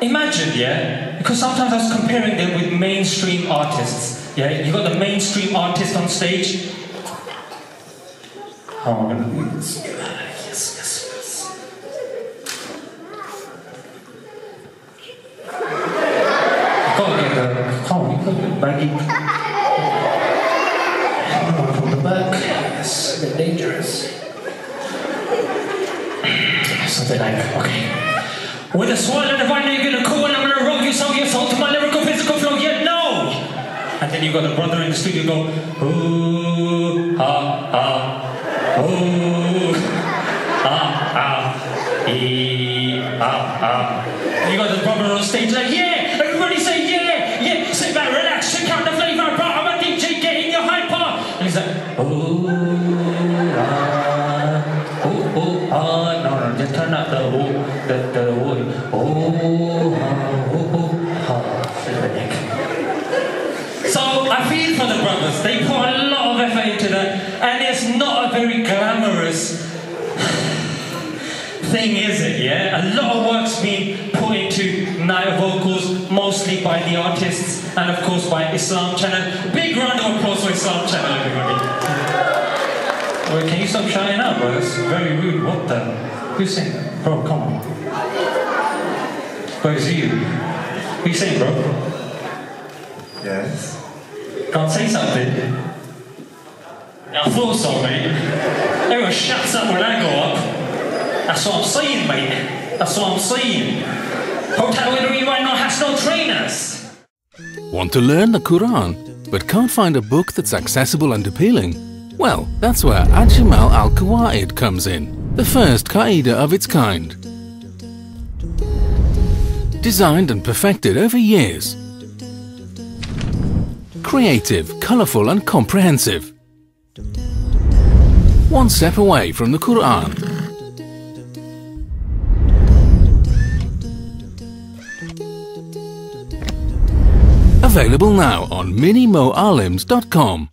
Imagine, yeah, because sometimes I was comparing them with mainstream artists. Yeah, you got the mainstream artist on stage. How am I gonna do this? Yes, yes, yes. Gotta get the. Uh, come on, you the baggy. One from the back. Yes, dangerous. Something like, okay. With a swirl a then you got the brother in the studio go, ooh, ha, ha, ooh, ha, ha, ee, ha, ha. You got the brother on stage like, yeah, everybody say yeah, yeah, sit back, relax, check out the flavor, bro, I'm a DJ, get in your hyper. And he's like, ooh, ah, ooh, ah, no, no, just turn up the ooh, the, the ooh, ooh, ah, ooh, ah, They put a lot of effort into that, and it's not a very glamorous thing, is it? Yeah, a lot of work's been put into night vocals, mostly by the artists, and of course by Islam Channel. Big round of applause for Islam Channel, everybody. Well, can you stop shouting out, bro? That's very rude. What the? Who's saying? Bro, come on. It's you. You saying, bro? Yes. Can't say something. I thought so, mate. Everyone shuts up when I go up. That's what I'm saying, mate. That's what I'm saying. Hotel Winery right now has no trainers. Want to learn the Quran, but can't find a book that's accessible and appealing? Well, that's where Ajmal al Qawaid comes in, the first Qa'idah of its kind. Designed and perfected over years. Creative, colourful, and comprehensive. One step away from the Quran. Available now on minimuallims.com.